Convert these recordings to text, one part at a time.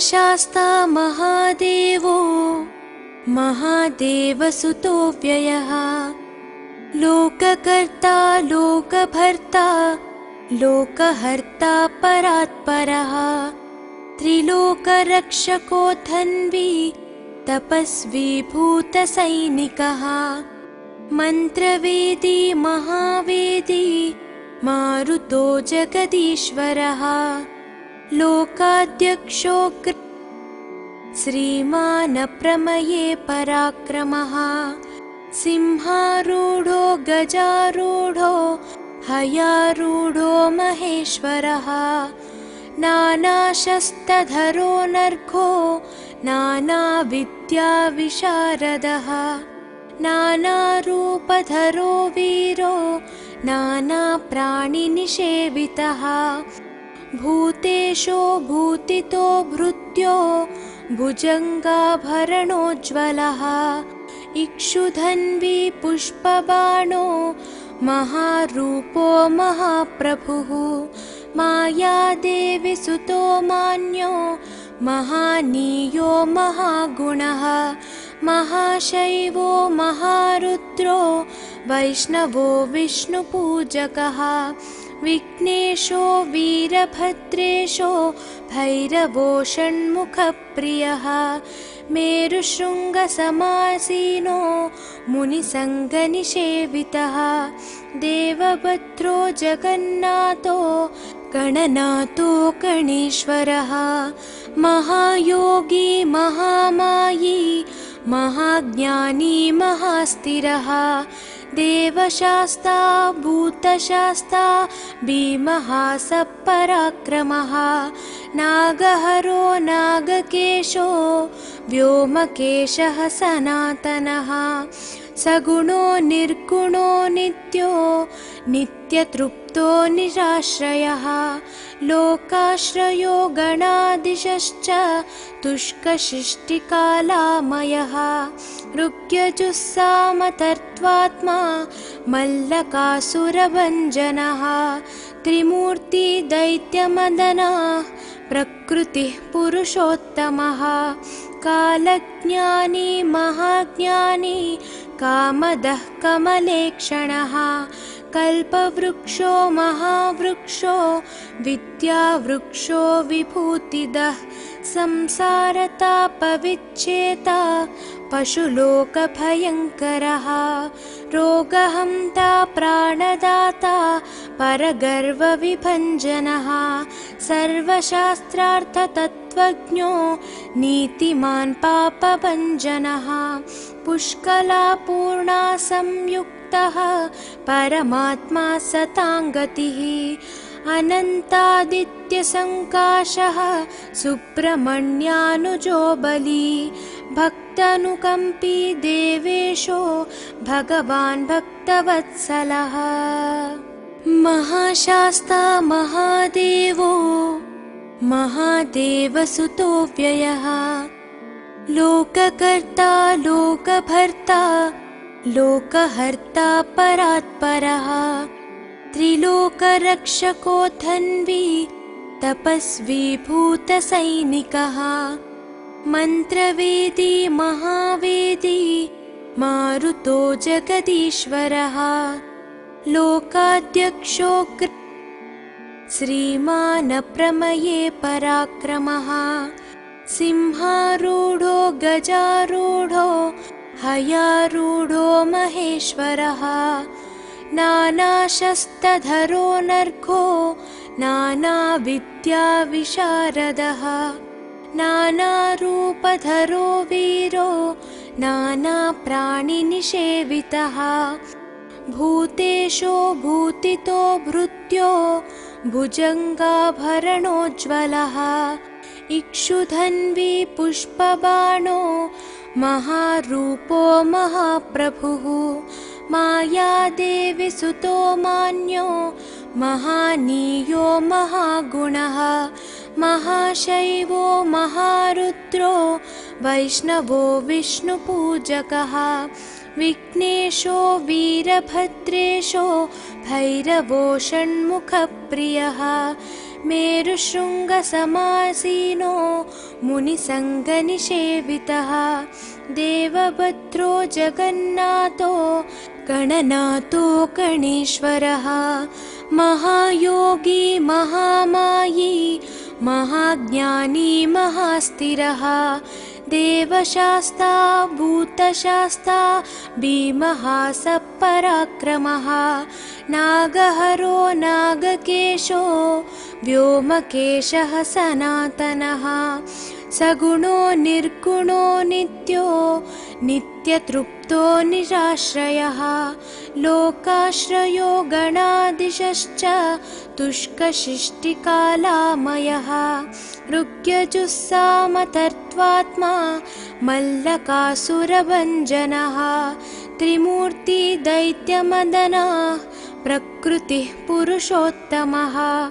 महाशास्ता महादेवो महादेवसुतो व्ययः लोककर्ता लोकभर्ता लोकहर्ता परात्परः। धन्वी तपस्वी भूतसैनिकः। मन्त्रवेदी महावेदी मारुतो जगदीश्वरः लोकाध्यक्षो श्रीमानप्रमये पराक्रमः। सिंहारूढो गजारूढो हयारूढो महेश्वरः। नानाशस्तधरो नर्घो नानाविद्याविशारदः। नानारूपधरो वीरो नानाप्राणिनिषेवितः भूतेशो भूतितो भृत्यो भुजङ्गाभरणोज्ज्वलः। इक्षुधन्वी पुष्पबाणो महारूपो महाप्रभुः। मायादेविसुतो मान्यो महानीयो महागुणः। महाशैवो महारुद्रो वैष्णवो विष्णुपूजकः विघ्नेशो वीरभद्रेशो भैरवो षण्मुखप्रियः। मेरुशृङ्गसमासीनो मुनिसङ्गनिषेवितः। देवभद्रो जगन्नाथो गणनाथो गणेश्वरः। महायोगी महामायी महाज्ञानी महास्तिरः देवशास्ता भूतशास्ता भीमहासपराक्रमः नागहरो नागकेशो व्योमकेशः सनातनः सगुणो निर्गुणो नित्यो नित्यतृप्तो निराश्रयः। लोकाश्रयो गणादिशश्च तुष्कशिष्टिकालामयः। ऋग्यजुस्सामतर्त्वात्मा मल्लकासुरभञ्जनः। त्रिमूर्तिदैत्यमदनः प्रकृतिः पुरुषोत्तमः। कालज्ञानी महाज्ञानी कामदः कमलेक्षणः कल्पवृक्षो महावृक्षो विद्यावृक्षो विभूतिदः संसारतापविच्छेता पशुलोकभयङ्करः रोगहन्ता प्राणदाता परगर्वविभञ्जनः सर्वशास्त्रार्थतत्त्वज्ञो नीतिमान् पापभञ्जनः पुष्कलापूर्णा संयुक्तः परमात्मा सताङ्गतिः अनन्तादित्यसङ्काशः सुब्रह्मण्यानुजो बली। भक्तनुकम्पी देवेशो भगवान् भक्तवत्सलः। महाशास्ता महादेवो महादेवसुतो व्ययः। लोककर्ता लोकभर्ता लोकहर्ता परात्परः त्रिलोकरक्षको धन्वी तपस्वी भूतसैनिकः मन्त्रवेदी महावेदी मारुतो जगदीश्वरः लोकाध्यक्षो श्रीमानप्रमये पराक्रमः सिंहारूढो गजारूढो हयारूढो महेश्वरः नानाशस्तधरो नर्घो नानाविद्याविशारदः नानारूपधरो वीरो नानाप्राणिनिषेवितः भूतेशो भूतितो भृत्यो भुजङ्गाभरणोज्ज्वलः। इक्षुधन्वी पुष्पबाणो महारूपो महाप्रभुः। मायादेविसुतो मान्यो महानीयो महागुणः। महाशैवो महारुद्रो वैष्णवो विष्णुपूजकः। विघ्नेशो वीरभद्रेशो भैरवो षण्मुखप्रियः। मेरुशृङ्गसमासीनो मुनिसङ्गनिषेवितः। देवभद्रो जगन्नाथो गणनाथो गणेश्वरः। महायोगी महामायी महाज्ञानी महास्थिरः देवशास्ता भूतशास्ता भीमः सपराक्रमः नागहरो नागकेशो व्योमकेशः सनातनः सगुणो निर्गुणो नित्यो नित्यतृप्तो निराश्रयः। लोकाश्रयो गणादिशश्च तुष्कशिष्टिकालामयः। ऋग्यजुस्सामतर्त्वात्मा मल्लकासुरभञ्जनः। त्रिमूर्तिदैत्यमदनः प्रकृतिः पुरुषोत्तमः।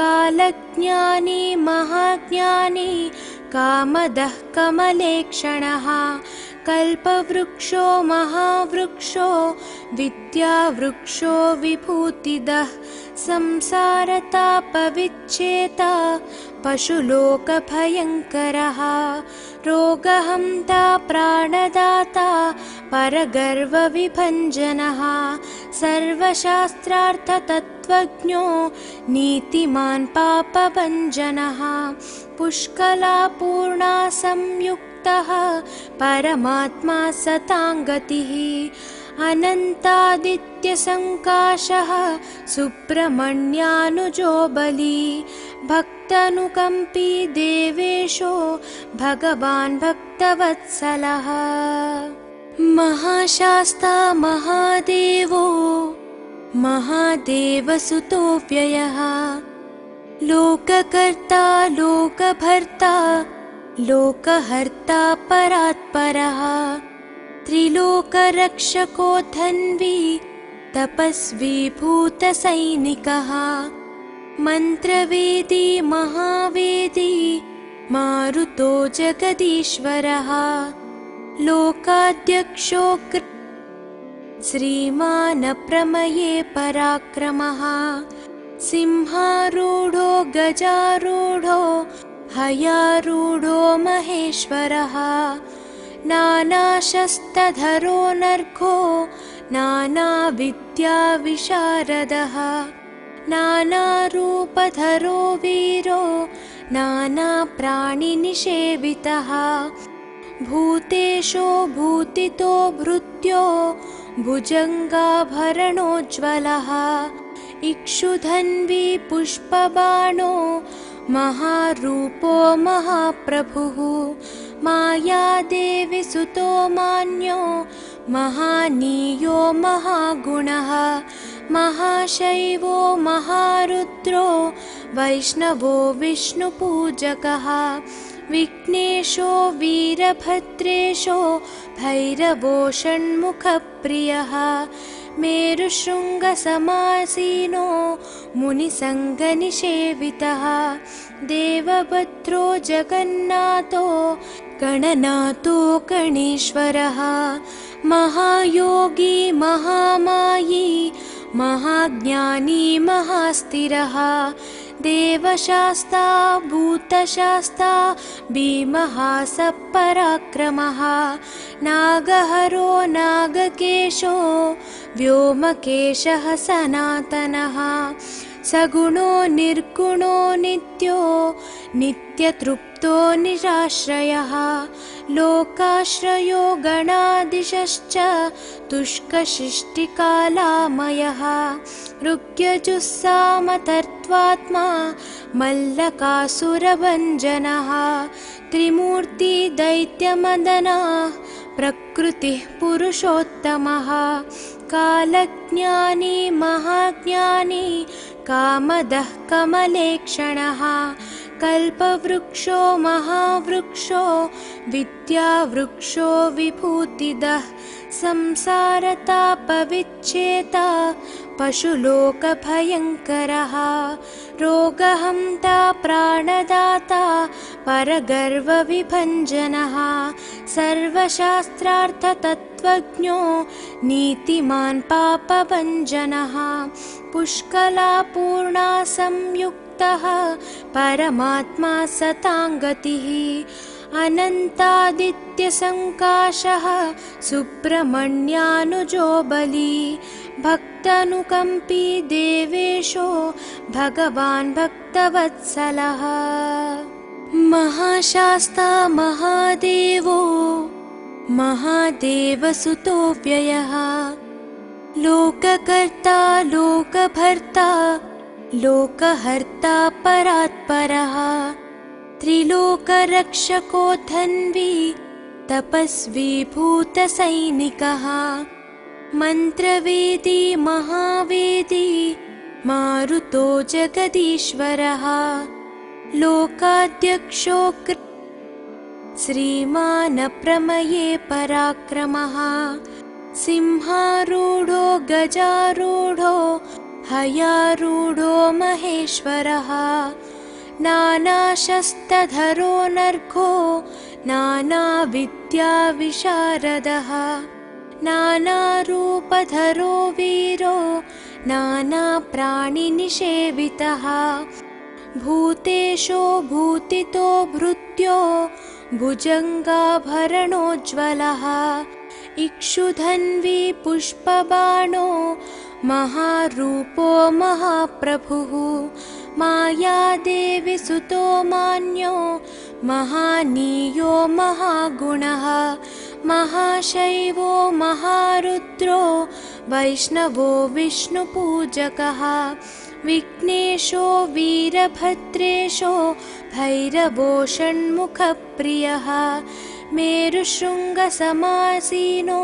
कालज्ञानी महाज्ञानी कामदः कमलेक्षणः। कल्पवृक्षो महावृक्षो विद्यावृक्षो विभूतिदः। संसारतापविच्छेता पशुलोकभयङ्करः। रोगहन्ता प्राणदाता परगर्वविभञ्जनः सर्वशास्त्रार्थतत्त्वज्ञो नीतिमान् पापभञ्जनः पुष्कलापूर्णा संयुक्तः परमात्मा सताङ्गतिः अनन्तादित्यसङ्काशः सुब्रह्मण्यानुजो बली भक्तनुकम्पी देवेशो भगवान् भक्तवत्सलः। महाशास्ता महादेवो महादेवसुतोऽव्ययः। लोककर्ता लोकभर्ता लोकहर्ता परात्परः। त्रिलोकरक्षको धन्वी तपस्वी भूतसैनिकः मन्त्रवेदी महावेदी मारुतो जगदीश्वरः। लोकाध्यक्षो श्रीमानप्रमये पराक्रमः। सिंहारूढो गजारूढो हयारूढो महेश्वरः। नानाशस्तधरो नर्घो नानाविद्याविशारदः। नानारूपधरो वीरो नानाप्राणिनिषेवितः भूतेशो भूतितो भृत्यो भुजङ्गाभरणोज्ज्वलः इक्षुधन्वी पुष्पबाणो महारूपो महाप्रभुः मायादेवि सुतो मान्यो महानीयो महागुणः महाशैवो महारुद्रो वैष्णवो विष्णुपूजकः विघ्नेशो वीरभद्रेशो भैरवो षण्मुखप्रियः मेरुशृङ्गसमासीनो मुनिसङ्गनिषेवितः देवभद्रो जगन्नाथो गणनाथो गणेश्वरः महायोगी महामायी महाज्ञानी महास्थिरः देवशास्ता भूतशास्ता भीमः सपराक्रमः नागहरो नागकेशो व्योमकेशः सनातनः सगुणो निर्गुणो नित्यो नित्यतृप्तो निराश्रयः। लोकाश्रयो गणादिशश्च तुष्कशिष्टिकालामयः। ऋग्यजुस्सामतर्त्वात्मा मल्लकासुरभञ्जनः। त्रिमूर्तिदैत्यमदनः प्रकृतिः पुरुषोत्तमः। कालज्ञानी महाज्ञानी कामदः कमलेक्षणः। कल्पवृक्षो महावृक्षो विद्यावृक्षो विभूतिदः। संसारतापविच्छेता पशुलोकभयङ्करः। रोगहन्ता प्राणदाता परगर्वविभञ्जनः सर्वशास्त्रार्थतत्त्वज्ञो नीतिमान् पापभञ्जनः पुष्कलापूर्णा संयुक् संयुक्तः परमात्मा सताङ्गतिः अनन्तादित्यसङ्काशः सुब्रह्मण्यानुजो बली। भक्तनुकम्पी देवेशो भगवान् भक्तवत्सलः। महाशास्ता महादेवो महादेवसुतो व्ययः लोककर्ता लोकभर्ता लोकहर्ता परात्परः। त्रिलोकरक्षको धन्वी तपस्वी भूतसैनिकः मन्त्रवेदी महावेदी मारुतो जगदीश्वरः। लोकाध्यक्षो श्रीमानप्रमये पराक्रमः। सिंहारूढो गजारूढो हयारूढो महेश्वरः। नानाशस्तधरो नर्घो नानाविद्याविशारदः। नानारूपधरो वीरो नानाप्राणिनिषेवितः। भूतेशो भूतितो भृत्यो भुजङ्गाभरणोज्ज्वलः इक्षुधन्वी पुष्पबाणो महारूपो महाप्रभुः मायादेविसुतो मान्यो महानीयो महागुणः महाशैवो महारुद्रो वैष्णवो विष्णुपूजकः विघ्नेशो वीरभद्रेशो भैरवो षण्मुखप्रियः मेरुशृङ्गसमासीनो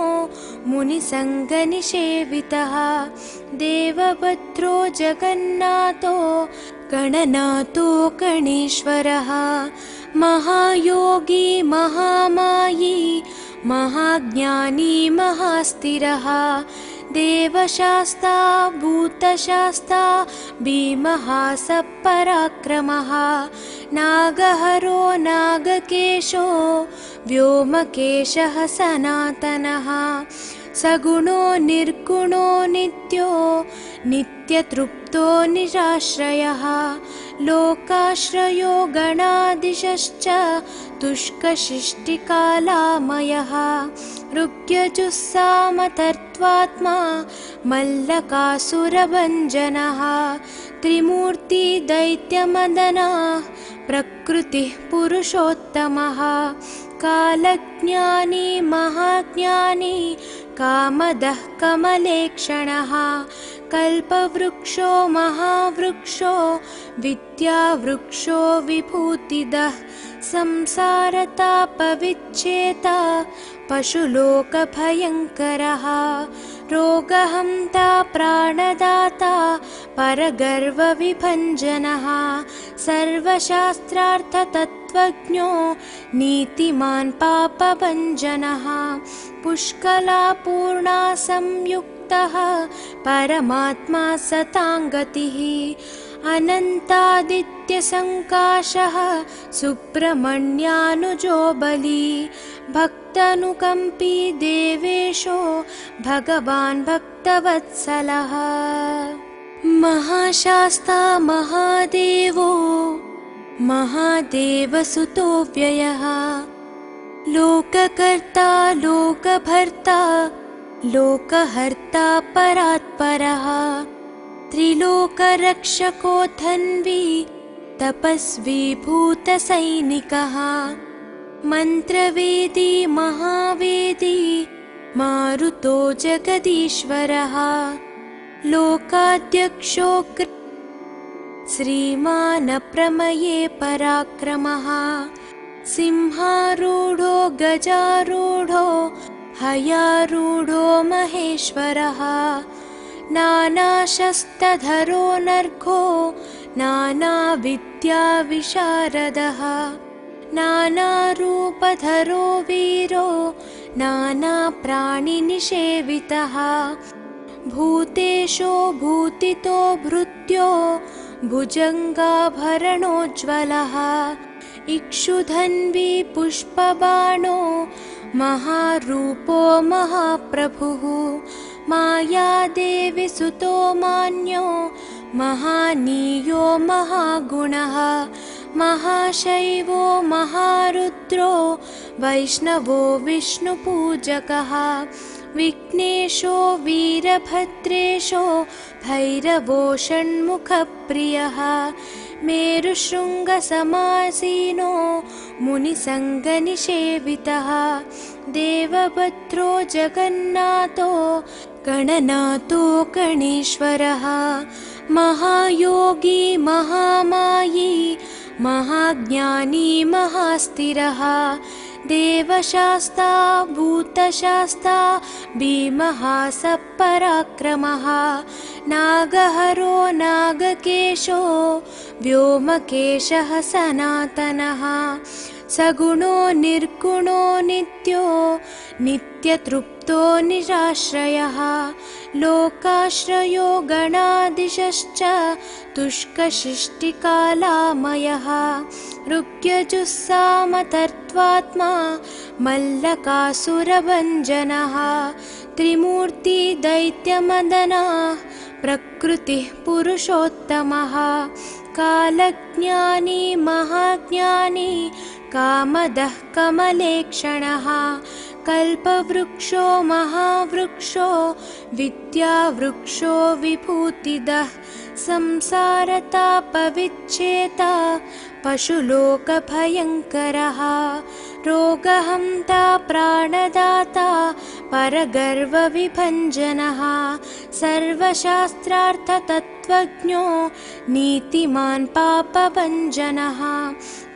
मुनिसङ्गनिषेवितः देवभद्रो जगन्नाथो गणनाथो गणेश्वरः महायोगी महामायी महाज्ञानी महास्तिरः देवशास्ता भूतशास्ता भीमः सपराक्रमः नागहरो नागकेशो व्योमकेशः सनातनः सगुणो निर्गुणो नित्यो नित्यतृप्तो निराश्रयः लोकाश्रयो गणादिशश्च तुष्कशिष्टिकालामयः ऋग्यजुस्सामतर्त्वात्मा मल्लकासुरभञ्जनः त्रिमूर्तिदैत्यमदनाः प्रकृतिः पुरुषोत्तमः कालज्ञानी महाज्ञानी कामदः कमलेक्षणः कल्पवृक्षो महावृक्षो विद्यावृक्षो विभूतिदः संसारतापविच्छेता पशुलोकभयङ्करः रोगहन्ता प्राणदाता परगर्वविभञ्जनः सर्वशास्त्रार्थतत्त्वज्ञो नीतिमान् पापभञ्जनः पुष्कलापूर्णा संयुक्तः परमात्मा सताङ्गतिः अनन्तादित्यसङ्काशः सुब्रह्मण्यानुजो बली। भक्तनुकम्पी देवेशो भगवान् भक्तवत्सलः। महाशास्ता महादेवो महादेवसुतो व्ययः। लोककर्ता लोकभर्ता लोकहर्ता परात्परः त्रिलोकरक्षको धन्वी तपस्वी भूतसैनिकः मन्त्रवेदी महावेदी मारुतो जगदीश्वरः लोकाध्यक्षो श्रीमानप्रमये पराक्रमः सिंहारूढो गजारूढो हयारूढो महेश्वरः नानाशस्तधरो नर्घो नानाविद्याविशारदः। नानारूपधरो वीरो नानाप्राणिनिषेवितः। भूतेशो भूतितो भृत्यो भुजङ्गाभरणोज्ज्वलः। इक्षुधन्वी पुष्पबाणो महारूपो महाप्रभुः मायादेविसुतो मान्यो महानीयो महागुणः महाशैवो महारुद्रो वैष्णवो विष्णुपूजकः विघ्नेशो वीरभद्रेशो भैरवो षण्मुखप्रियः मेरुशृङ्गसमासीनो मुनिसङ्गनिषेवितः देवभद्रो जगन्नाथो गणनाथो गणेश्वरः। महायोगी महामायी महाज्ञानी महास्तिरः देवशास्ता भूतशास्ता भीमः सपराक्रमः नागहरो नागकेशो व्योमकेशः सनातनः सगुणो निर्गुणो नित्यो नित्यतृप्तो निराश्रयः। लोकाश्रयो गणादिशश्च तुष्कशिष्टिकालामयः। ऋग्यजुस्सामतर्त्वात्मा मल्लकासुरभञ्जनः। त्रिमूर्तिदैत्यमदनाः प्रकृतिः पुरुषोत्तमः। कालज्ञानी महाज्ञानी कामदः कमलेक्षणः कल्पवृक्षो महावृक्षो विद्यावृक्षो विभूतिदः संसारतापविच्छेता पशुलोकभयङ्करः रोगहन्ता प्राणदाता परगर्वविभञ्जनः सर्वशास्त्रार्थतत्त्वज्ञो नीतिमान् पापभञ्जनः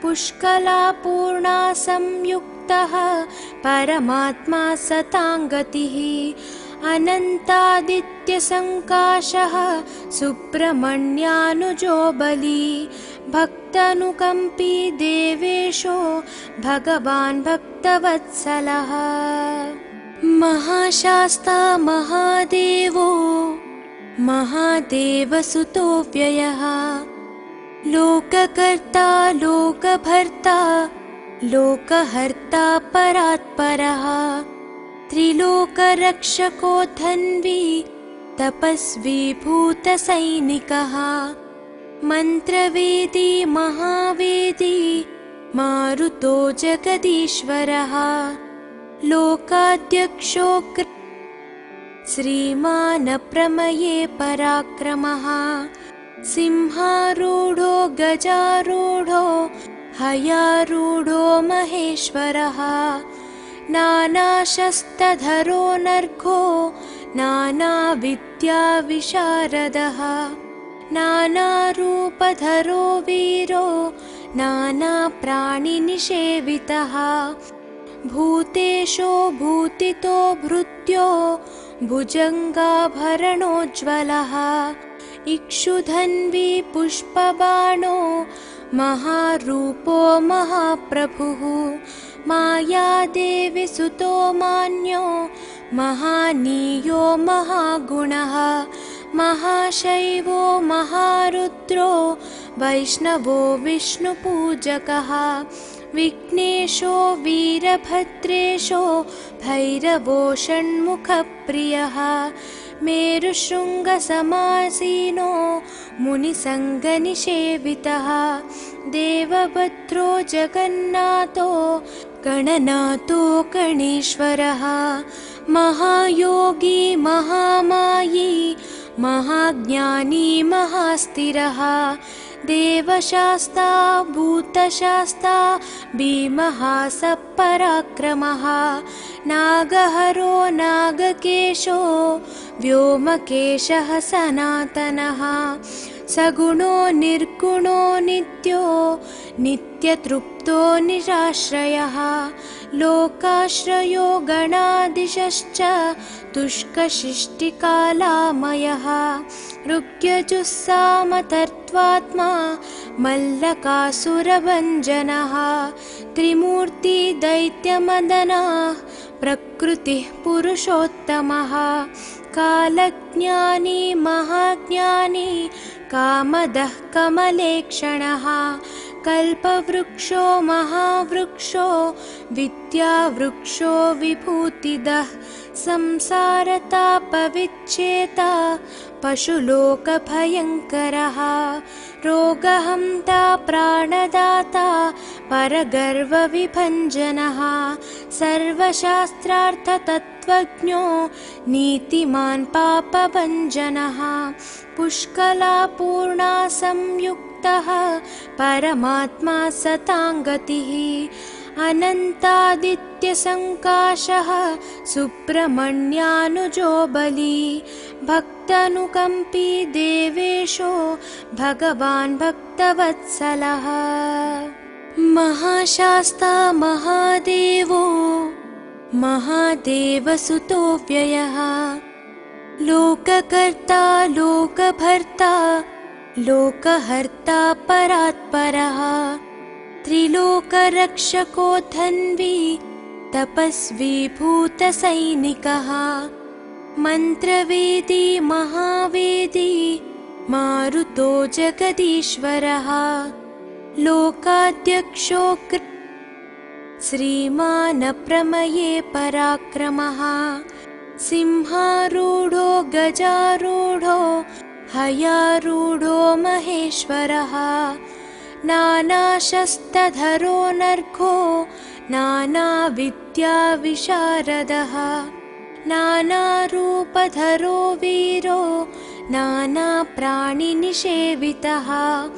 पुष्कलापूर्णा संयुक्तः परमात्मा सताङ्गतिः अनन्तादित्यसङ्काशः सुब्रह्मण्यानुजो बली। भक्तनुकम्पी देवेशो भगवान् भक्तवत्सलः। महाशास्ता महादेवो महादेवसुतो व्ययः। लोककर्ता लोकभर्ता लोकहर्ता परात्परः त्रिलोकरक्षको धन्वी तपस्वी भूतसैनिकः मन्त्रवेदी महावेदी मारुतो जगदीश्वरः। लोकाध्यक्षो श्रीमानप्रमये पराक्रमः सिंहारूढो गजारूढो हयारूढो महेश्वरः नानाशस्तधरो नर्घो नानाविद्याविशारदः नानारूपधरो वीरो नानाप्राणिनिषेवितः। भूतेशो भूतितो भृत्यो भुजङ्गाभरणोज्ज्वलः। इक्षुधन्वी पुष्पबाणो महारूपो महाप्रभुः मायादेविसुतो मान्यो महानीयो महागुणः महाशैवो महारुद्रो वैष्णवो विष्णुपूजकः विघ्नेशो वीरभद्रेशो भैरवो षण्मुखप्रियः मेरुशृङ्गसमासीनो मुनिसङ्गनिषेवितः देवभद्रो जगन्नाथो गणनाथो गणेश्वरः। महायोगी महामायी महाज्ञानी महास्तिरः देवशास्ता भूतशास्ता भीमः सपराक्रमः नागहरो नागकेशो व्योमकेशः सनातनः सगुणो निर्गुणो नित्यो नित्यतृप्तो निराश्रयः। लोकाश्रयो गणादिशश्च तुष्कशिष्टिकालामयः। ऋग्यजुस्सामतर्त्वात्मा मल्लकासुरभञ्जनः। त्रिमूर्तिदैत्यमदनाः प्रकृतिः पुरुषोत्तमः। कालज्ञानी महाज्ञानी कामदः कमलेक्षणः कल्पवृक्षो महावृक्षो विद् विद्यावृक्षो विभूतिदः संसारतापविच्छेता पशुलोकभयङ्करः। रोगहन्ता प्राणदाता परगर्वविभञ्जनः। सर्वशास्त्रार्थतत्त्वज्ञो नीतिमान् पापभञ्जनः। पुष्कलापूर्णा संयुक्तः परमात्मा सताङ्गतिः अनन्तादित्यसङ्काशः सुब्रह्मण्यानुजो बली। भक्तनुकम्पी देवेशो भगवान् भक्तवत्सलः। महाशास्ता महादेवो महादेवसुतो व्ययः। लोककर्ता लोकभर्ता लोकहर्ता परात्परः त्रिलोकरक्षको धन्वी तपस्वी भूतसैनिकः मन्त्रवेदी महावेदी मारुतो जगदीश्वरः। लोकाध्यक्षो श्रीमानप्रमये पराक्रमः। सिंहारूढो गजारूढो हयारूढो महेश्वरः नानाशस्तधरो नर्घो नानाविद्याविशारदः। नानारूपधरो वीरो नानाप्राणिनिषेवितः।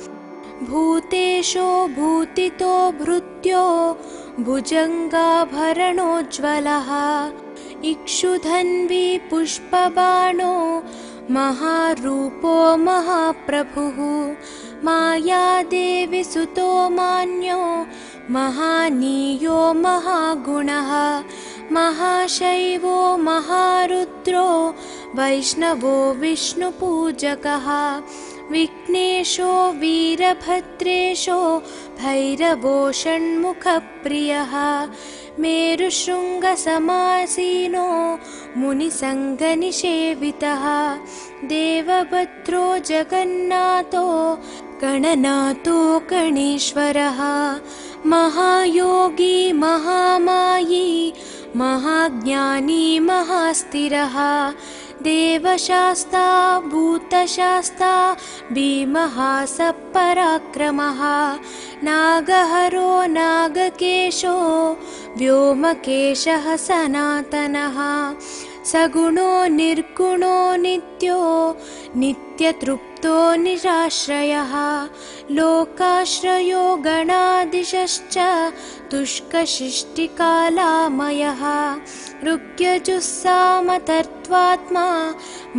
भूतेशो भूतितो भृत्यो भुजङ्गाभरणोज्ज्वलः। इक्षुधन्वी पुष्पबाणो महारूपो महाप्रभुः मायादेविसुतो मान्यो महानीयो महागुणः महाशैवो महारुद्रो वैष्णवो विष्णुपूजकः विघ्नेशो वीरभद्रेशो भैरवो षण्मुखप्रियः मेरुशृङ्गसमासीनो मुनिसङ्गनिषेवितः देवभद्रो जगन्नाथो गणनाथो गणेश्वरः। महायोगी महामायी महाज्ञानी महास्तिरः देवशास्ता भूतशास्ता भीमः सपराक्रमः नागहरो नागकेशो व्योमकेशः सनातनः। सगुणो निर्गुणो नित्यो नित्यतृप्तो निराश्रयः लोकाश्रयो गणादिशश्च तुष्कशिष्टिकालामयः ऋग्यजुस्सामतर्त्वात्मा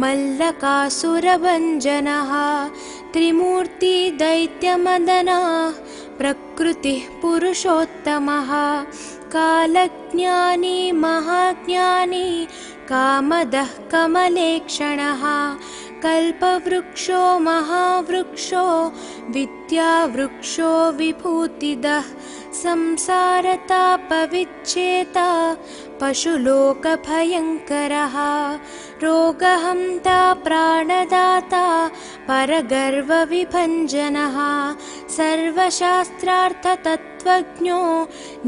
मल्लकासुरभञ्जनः त्रिमूर्तिदैत्यमदनाः प्रकृतिः पुरुषोत्तमः कालज्ञानी महाज्ञानी कामदः कमलेक्षणः कल्पवृक्षो महावृक्षो विद्यावृक्षो विभूतिदः संसारतापविच्छेता पशुलोकभयङ्करः रोगहन्ता प्राणदाता परगर्वविभञ्जनः सर्वशास्त्रार्थतत्त्वज्ञो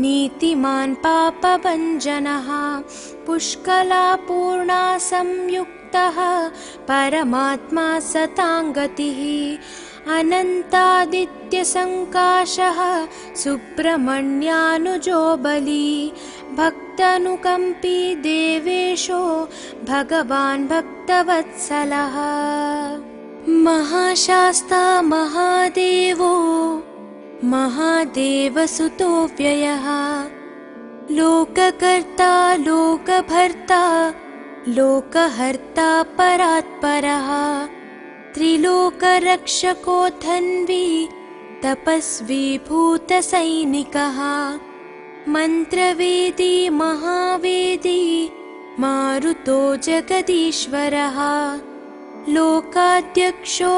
नीतिमान् पापभञ्जनः पुष्कलापूर्णा संयुक्तः परमात्मा सताङ्गतिः अनन्तादित्यसङ्काशः सुब्रह्मण्यानुजो बली। भक्तनुकम्पी देवेशो भगवान् भक्तवत्सलः। महाशास्ता महादेवो महादेवसुतो व्ययः। लोककर्ता लोकभर्ता लोकहर्ता परात्परः त्रिलोकरक्षको धन्वी तपस्वी भूतसैनिकः मन्त्रवेदी महावेदी मारुतो जगदीश्वरः लोकाध्यक्षो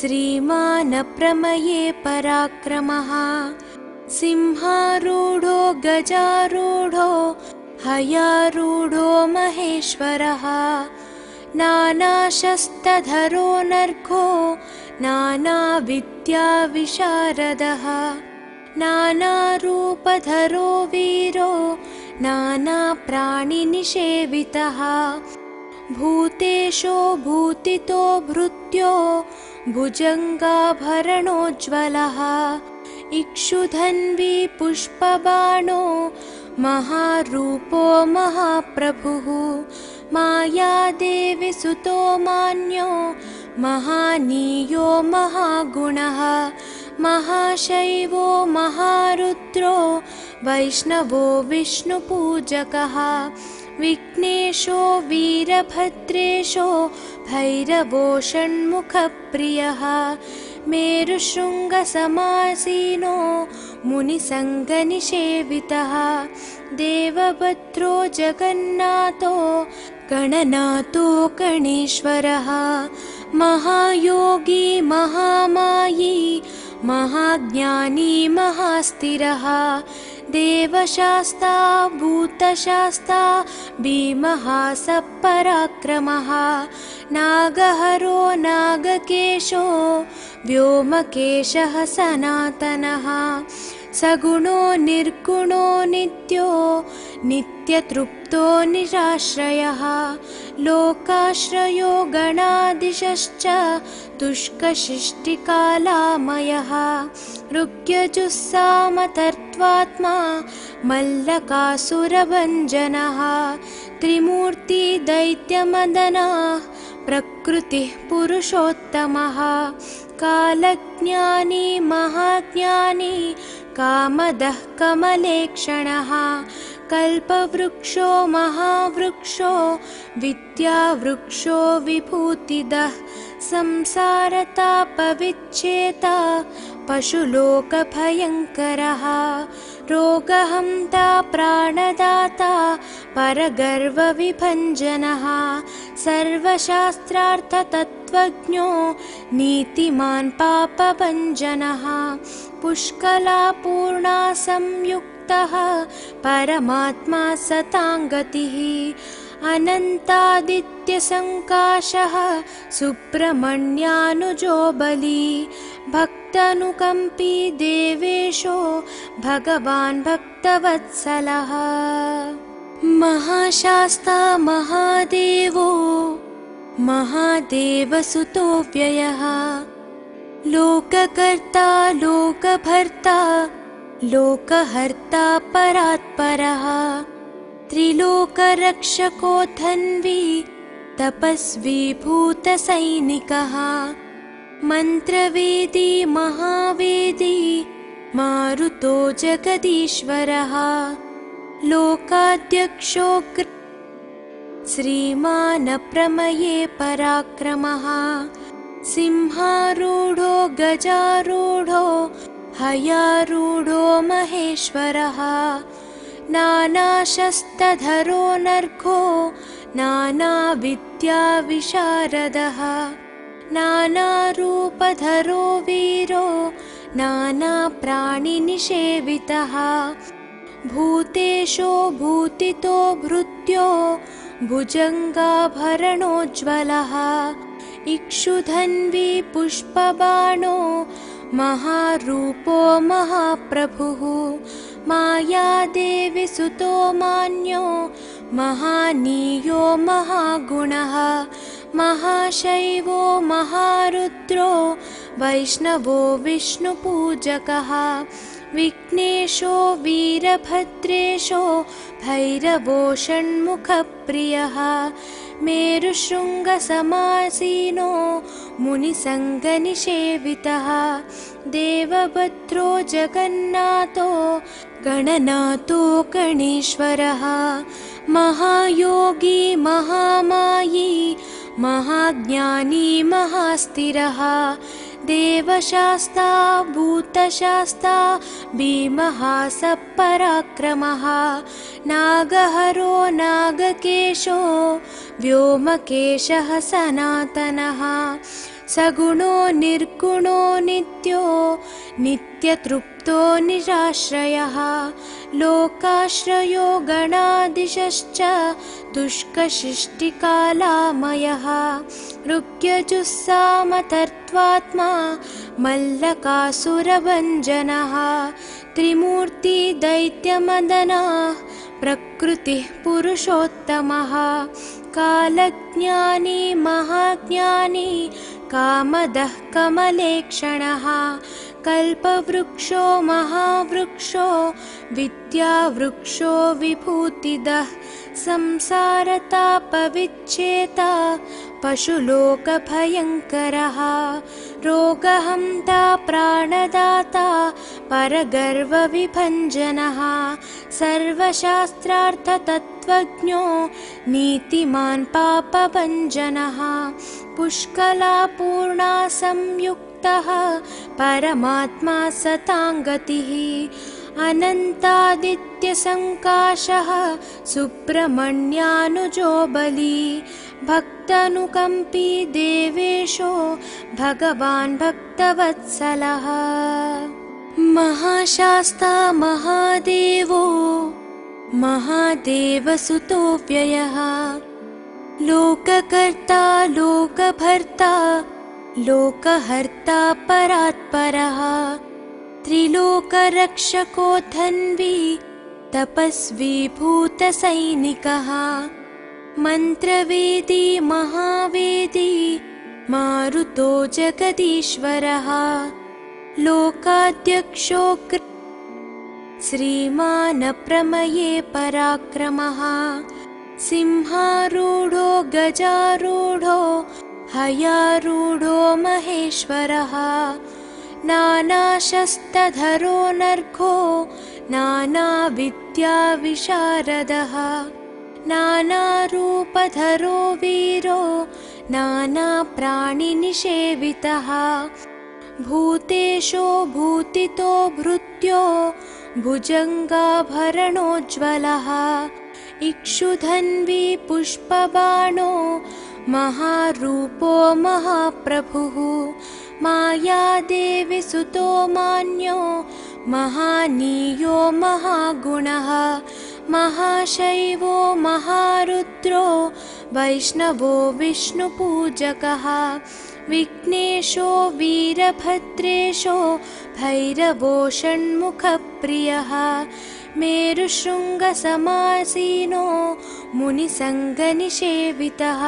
श्रीमानप्रमये पराक्रमः सिंहारूढो गजारूढो हयारूढो महेश्वरः नानाशस्तधरो नर्घो नानाविद्याविशारदः नानारूपधरो वीरो नानाप्राणिनिषेवितः भूतेशो भूतितो भृत्यो भुजङ्गाभरणोज्ज्वलः। इक्षुधन्वी पुष्पबाणो महारूपो महाप्रभुः मायादेवि सुतो मान्यो महानीयो महागुणः महाशैवो महारुद्रो वैष्णवो विष्णुपूजकः विघ्नेशो वीरभद्रेशो भैरवो षण्मुखप्रियः मेरुशृङ्गसमासीनो मुनिसङ्गनिषेवितः देवभद्रो जगन्नाथो गणनाथो गणेश्वरः महायोगी महामायी महाज्ञानी महास्तिरः देवशास्ता भूतशास्ता भीमः सपराक्रमः नागहरो नागकेशो व्योमकेशः सनातनः सगुणो निर्गुणो नित्यो नित्यतृप्तो निराश्रयः। लोकाश्रयो गणादिशश्च तुष्कशिष्टिकालामयः। ऋग्यजुस्सामतर्त्वात्मा मल्लकासुरभञ्जनः। त्रिमूर्तिदैत्यमदनाः प्रकृतिः पुरुषोत्तमः। कालज्ञानी महाज्ञानी कामदः कमलेक्षणः। कल्पवृक्षो महावृक्षो विद्यावृक्षो विभूतिदः। संसारतापविच्छेता पशुलोकभयङ्करः रोगहन्ता प्राणदाता परगर्वविभञ्जनः। सर्वशास्त्रार्थतत्त्वज्ञो नीतिमान् पापभञ्जनः। पुष्कलापूर्णा संयुक्तः परमात्मा सताङ्गतिः। अनन्तादित्यसङ्काशः सुब्रह्मण्यानुजो बली भक्तनुकम्पी देवेशो भगवान् भक्तवत्सलः। महाशास्ता महादेवो महादेवसुतो व्ययः लोककर्ता लोकभर्ता लोकहर्ता परात्परः। त्रिलोकरक्षको धन्वी तपस्वी भूतसैनिकः मन्त्रवेदी महावेदी मारुतो जगदीश्वरः। लोकाध्यक्षो श्रीमानप्रमये पराक्रमः। सिंहारूढो गजारूढो हयारूढो महेश्वरः। नानाशस्तधरो नर्घो नानाविद्याविशारदः नानारूपधरो वीरो नानाप्राणिनिषेवितः। भूतेशो भूतितो भृत्यो भुजङ्गाभरणोज्ज्वलः। इक्षुधन्वी पुष्पबाणो महारूपो महाप्रभुः। मायादेवि सुतो मान्यो महानीयो महागुणः महाशैवो महारुद्रो वैष्णवो विष्णुपूजकः विघ्नेशो वीरभद्रेशो भैरवो षण्मुखप्रियः मेरुशृङ्गसमासीनो मुनिसङ्गनिषेवितः देवभद्रो जगन्नाथो गणनाथो गणेश्वरः महायोगी महामायी महाज्ञानी महास्तिरः देवशास्ता भूतशास्ता भीमः सपराक्रमः नागहरो नागकेशो व्योमकेशः सनातनः सगुणो निर्गुणो नित्यो नित्यतृप्तो निराश्रयः। लोकाश्रयो गणादिशश्च दुष्कशिष्टिकालामयः। ऋग्यजुस्सामतर्त्वात्मा मल्लकासुरभञ्जनः। त्रिमूर्तिदैत्यमदनाः प्रकृतिः पुरुषोत्तमः। कालज्ञानी महाज्ञानी कामदः कमलेक्षणः कल्पवृक्षो महावृक्षो विद्यावृक्षो विभूतिदः संसारतापविच्छेता पशुलोकभयङ्करः रोगहन्ता प्राणदाता परगर्वविभञ्जनः सर्वशास्त्रार्थतत्त्वज्ञो नीतिमान् पापभञ्जनः पुष्कलापूर्णा संयुक्तः परमात्मा सताङ्गतिः अनन्तादित्यसङ्काशः सुब्रह्मण्यानुजो बली। भक्तनुकम्पी देवेशो भगवान् भक्तवत्सलः। महाशास्ता महादेवो महादेवसुतोऽव्ययः लोककर्ता लोकभर्ता लोकहर्ता परात्परः। त्रिलोकरक्षको धन्वी तपस्वी भूतसैनिकः मन्त्रवेदी महावेदी मारुतो जगदीश्वरः। लोकाध्यक्षो श्रीमानप्रमये पराक्रमः सिंहारूढो गजारूढो हयारूढो महेश्वरः। नानाशस्तधरो नर्घो नानाविद्याविशारदः। नानारूपधरो वीरो नानाप्राणिनिषेवितः। भूतेशो भूतितो भृत्यो भुजङ्गाभरणोज्ज्वलः इक्षुधन्वी पुष्पबाणो महारूपो महाप्रभुः। मायादेविसुतो मान्यो महानीयो महागुणः। महाशैवो महारुद्रो वैष्णवो विष्णुपूजकः। विघ्नेशो वीरभद्रेशो भैरवो षण्मुखप्रियः मेरुशृङ्गसमासीनो मुनिसङ्गनिषेवितः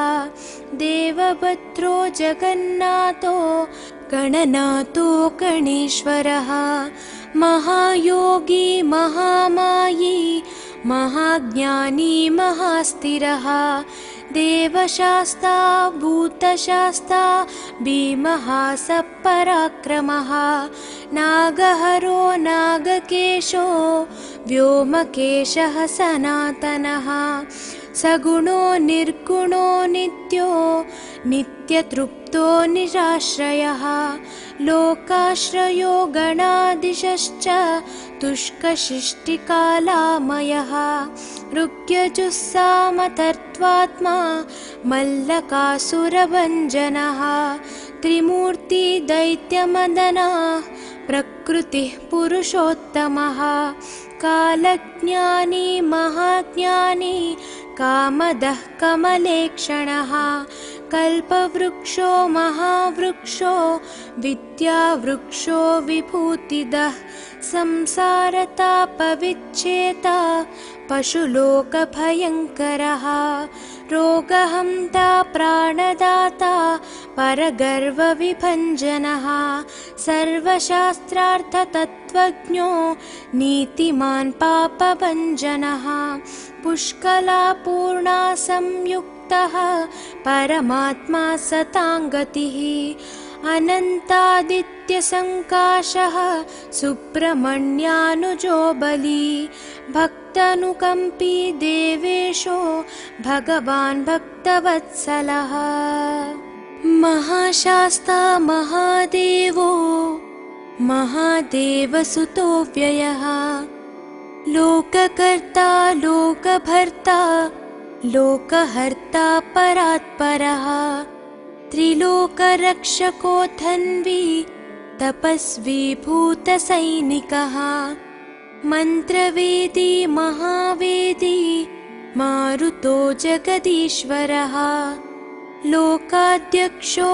देवभद्रो जगन्नाथो गणनाथो गणेश्वरः महायोगी महामायी महाज्ञानी महास्तिरः देवशास्ता भूतशास्ता भीमहासपराक्रमः नागहरो नागकेशो व्योमकेशः सनातनः। सगुणो निर्गुणो नित्यो नित्यतृप्तो निराश्रयः। लोकाश्रयो गणादिशश्च तुष्कशिष्टिकालामयः। ऋग्यजुस्सामतर्त्वात्मा मल्लकासुरभञ्जनः। त्रिमूर्तिदैत्यमदनाः प्रकृतिः पुरुषोत्तमः कालज्ञानी महाज्ञानी कामदः कमलेक्षणः कल्पवृक्षो महावृक्षो विद्यावृक्षो विभूतिदः संसारतापविच्छेता पशुलोकभयङ्करः रोगहन्ता प्राणदाता परगर्वविभञ्जनः सर्वशास्त्रार्थतत्त्वज्ञो नीतिमान् पापभञ्जनः पुष्कलापूर्णा संयुक्तः परमात्मा सताङ्गतिः अनन्तादित्यसङ्काशः सुब्रह्मण्यानुजो बली। भक्तनुकम्पी देवेशो भगवान् भक्तवत्सलः। महाशास्ता महादेवो महादेवसुतोऽव्ययः लोककर्ता लोकभर्ता लोकहर्ता परात्परः त्रिलोकरक्षकोऽथन्वी तपस्वी भूतसैनिकः मन्त्रवेदी महावेदी मारुतो जगदीश्वरः लोकाध्यक्षो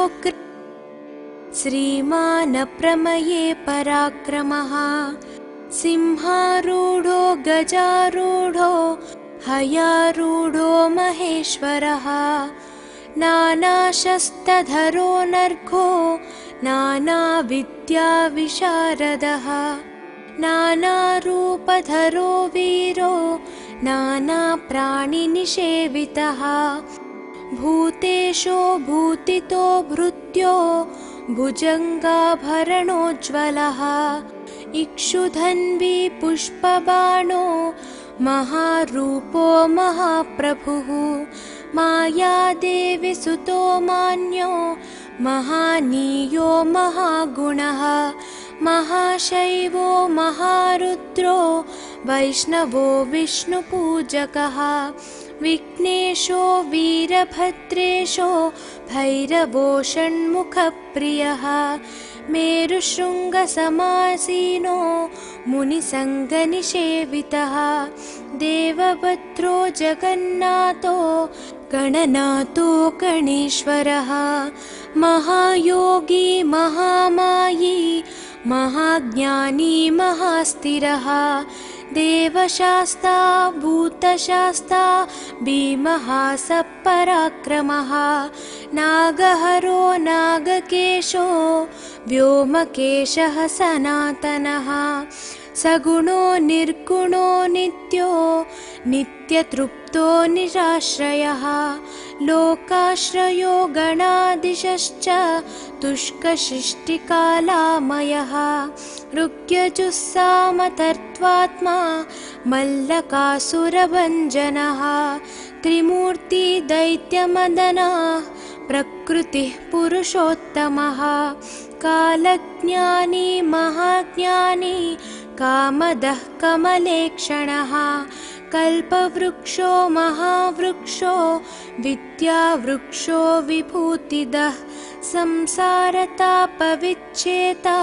श्रीमानप्रमये पराक्रमः सिंहारूढो गजारूढो हयारूढो महेश्वरः नानाशस्तधरो नर्घो नानाविद्याविशारदः। नानारूपधरो वीरो नानाप्राणिनिषेवितः। भूतेशो भूतितो भृत्यो भुजङ्गाभरणोज्ज्वलः। इक्षुधन्वी पुष्पबाणो महारूपो महाप्रभुः मायादेवि सुतो मान्यो महानीयो महागुणः महाशैवो महारुद्रो वैष्णवो विष्णुपूजकः विघ्नेशो वीरभद्रेशो भैरवो षण्मुखप्रियः मेरुशृङ्गसमासीनो मुनिसङ्गनिषेवितः देवभद्रो जगन्नाथो गणनाथो गणेश्वरः। महायोगी महामायी महाज्ञानी महास्तिरः देवशास्ता भूतशास्ता भीमः सपराक्रमः नागहरो नागकेशो व्योमकेशः सनातनः सगुणो निर्गुणो नित्यो नित्यतृप्तो निराश्रयः। लोकाश्रयो गणादिशश्च तुष्कशिष्टिकालामयः ऋग्यजुस्सामतर्त्वात्मा मल्लकासुरभञ्जनः। त्रिमूर्तिदैत्यमदनाः प्रकृतिः पुरुषोत्तमः। कालज्ञानी महाज्ञानी कामदः कमलेक्षणः कल्पवृक्षो महावृक्षो विद्यावृक्षो विभूतिदः संसारतापविच्छेता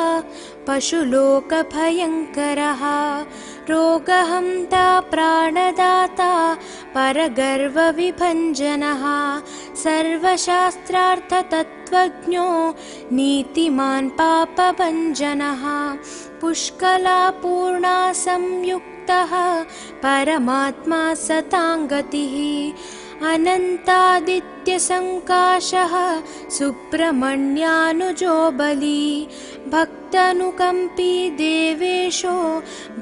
पशुलोकभयङ्करः रोगहन्ता प्राणदाता परगर्वविभञ्जनः सर्वशास्त्रार्थतत्त्वज्ञो नीतिमान् पापभञ्जनः पुष्कलापूर्णा संयुक्तः परमात्मा सताङ्गतिः अनन्तादित्यसङ्काशः सुब्रह्मण्यानुजो बली भक्तनुकम्पी देवेशो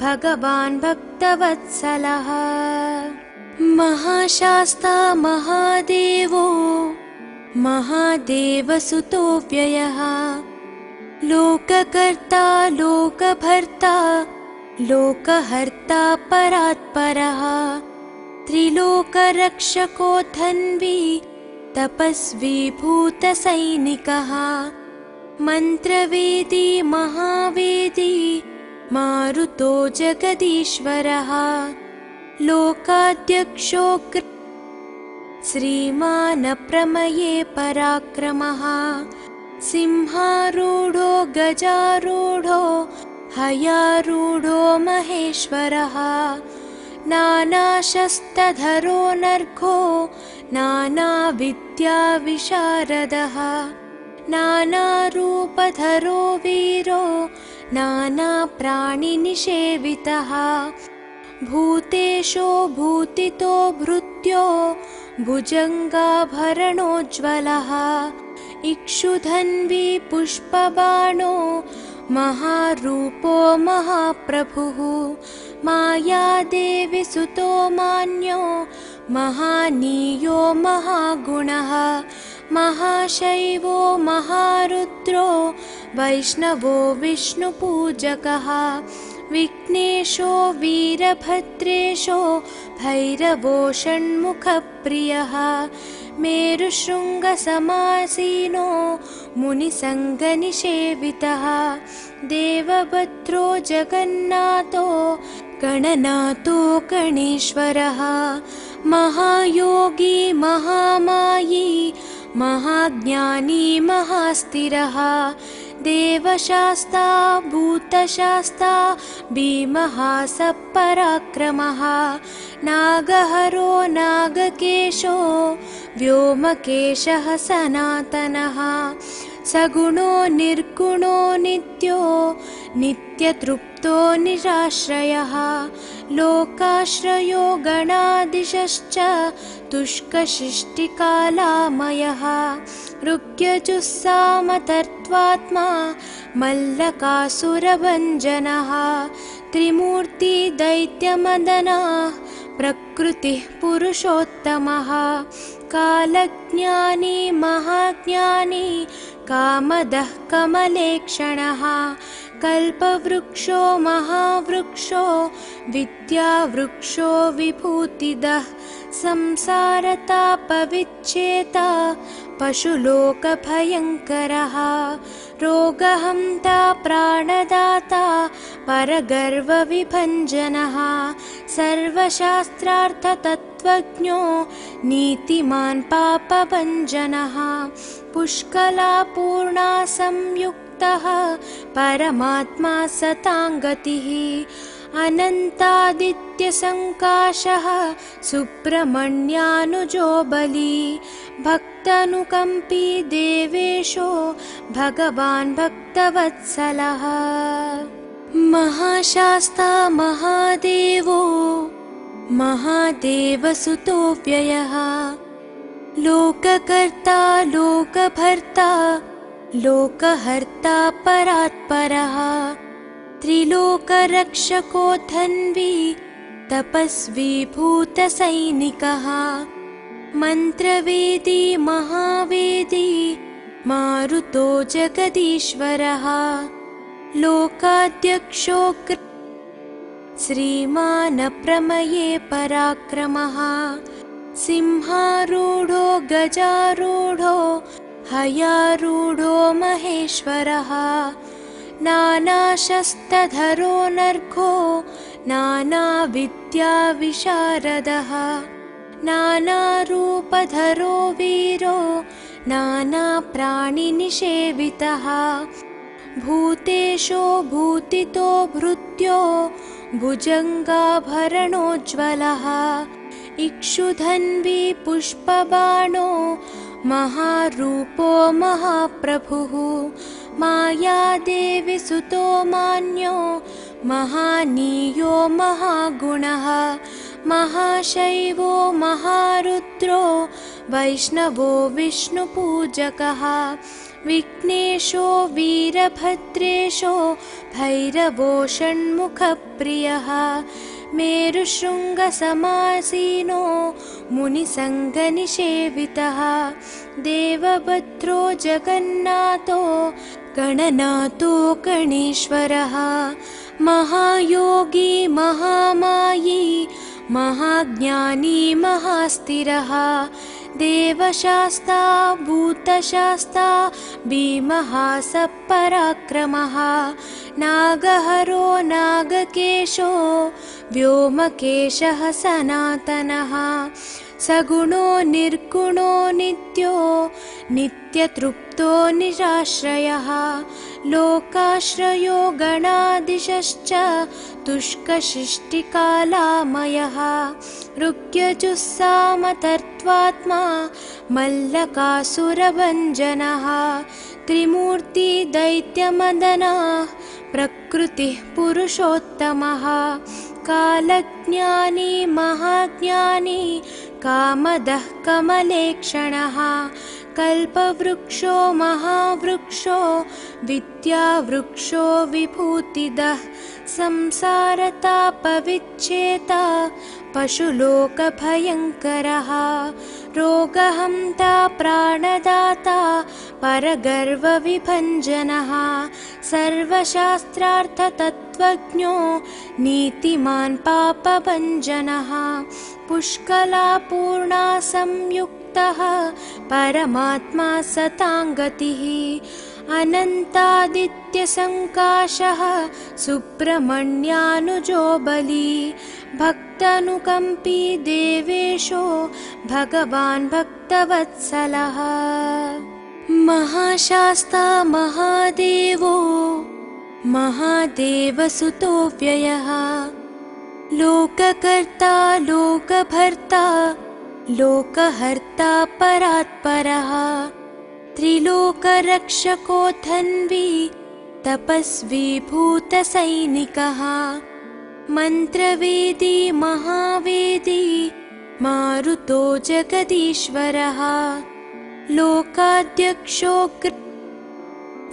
भगवान् भक्तवत्सलः। महाशास्ता महादेवो महादेवसुतो व्ययः। लोककर्ता लोकभर्ता लोकहर्ता परात्परः। त्रिलोकरक्षकोऽथन्वी तपस्वी भूतसैनिकः। मन्त्रवेदी महावेदी मारुतो जगदीश्वरः। लोकाध्यक्षो श्रीमानप्रमये पराक्रमः। सिंहारूढो गजारूढो हयारूढो महेश्वरः। नानाशस्तधरो नर्घो नानाविद्याविशारदः। नानारूपधरो वीरो नानाप्राणिनिषेवितः भूतेशो भूतितो भृत्यो भुजङ्गाभरणोज्ज्वलः इक्षुधन्वी पुष्पबाणो महारूपो महाप्रभुः मायादेवि सुतो मान्यो महानीयो महागुणः महाशैवो महारुद्रो वैष्णवो विष्णुपूजकः विघ्नेशो वीरभद्रेशो भैरवो षण्मुखप्रियः मेरुशृङ्गसमासीनो मुनिसङ्गनिषेवितः देवभद्रो जगन्नाथो गणनाथो गणेश्वरः महायोगी महामायी महाज्ञानी महास्तिरः देवशास्ता भूतशास्ता भीमः सपराक्रमः नागहरो नागकेशो व्योमकेशः सनातनः सगुणो निर्गुणो नित्यो नित्यतृप्तो निराश्रयः। लोकाश्रयो गणादिशश्च तुष्कशिष्टिकालामयः। ऋग्यजुस्सामतर्त्वात्मा मल्लकासुरभञ्जनः। त्रिमूर्तिदैत्यमदनाः प्रकृतिः पुरुषोत्तमः। कालज्ञानी महाज्ञानी कामदः कमलेक्षणः कल्पवृक्षो महावृक्षो विद्यावृक्षो विभूतिदः संसारतापविच्छेता पशुलोकभयङ्करः। रोगहन्ता प्राणदाता परगर्वविभञ्जनः। सर्वशास्त्रार्थतत्त्वज्ञो नीतिमान् पापभञ्जनः। पुष्कलापूर्णा संयुक्तः परमात्मा सताङ्गतिः अनन्तादित्यसङ्काशः सुब्रह्मण्यानुजो बली। भक्तनुकम्पी देवेशो भगवान् भक्तवत्सलः। महाशास्ता महादेवो महादेवसुतो व्ययः। लोककर्ता लोकभर्ता लोकहर्ता परात्परः त्रिलोकरक्षको धन्वी तपस्वी भूतसैनिकः मन्त्रवेदी महावेदी मारुतो जगदीश्वरः। लोकाध्यक्षो श्रीमानप्रमये पराक्रमः। सिंहारूढो गजारूढो हयारूढो महेश्वरः नानाशस्तधरो नर्घो नानाविद्याविशारदः नानारूपधरो वीरो नानाप्राणिनिषेवितः। भूतेशो भूतितो भृत्यो भुजङ्गाभरणोज्ज्वलः। इक्षुधन्वी पुष्पबाणो महारूपो महाप्रभुः मायादेवि सुतो मान्यो महानीयो महागुणः महाशैवो महारुद्रो वैष्णवो विष्णुपूजकः विघ्नेशो वीरभद्रेशो भैरवो षण्मुखप्रियः मेरुशृङ्गसमासीनो मुनिसङ्गनिषेवितः देवभद्रो जगन्नाथो गणनाथो गणेश्वरः। महायोगी महामायी महाज्ञानी महास्तिरः देवशास्ता भूतशास्ता भीमः सपराक्रमः नागहरो नागकेशो व्योमकेशः सनातनः सगुणो निर्गुणो नित्यो नित्यतृप्तो निराश्रयः। लोकाश्रयो गणादिशश्च तुष्कशिष्टिकालामयः। ऋग्यजुस्सामतर्त्वात्मा मल्लकासुरभञ्जनः। त्रिमूर्तिदैत्यमदनाः प्रकृतिः पुरुषोत्तमः कालज्ञानी महाज्ञानी कामदः कमलेक्षणः कल्पवृक्षो महावृक्षो विद्यावृक्षो विभूतिदः संसारतापविच्छेता पशुलोकभयङ्करः। रोगहन्ता प्राणदाता परगर्वविभञ्जनः। सर्वशास्त्रार्थतत्त्वज्ञो नीतिमान् पापभञ्जनः। पुष्कलापूर्णा संयुक्ता परमात्मा सताङ्गतिः अनन्तादित्यसङ्काशः सुब्रह्मण्यानुजो बली। भक्तानुकम्पी देवेशो भगवान् भक्तवत्सलः। महाशास्ता महादेवो महादेवसुतो व्ययः। लोककर्ता लोकभर्ता लोकहर्ता परात्परः त्रिलोकरक्षकोऽथन्वी तपस्वी भूतसैनिकः मन्त्रवेदी महावेदी मारुतो जगदीश्वरः। लोकाध्यक्षो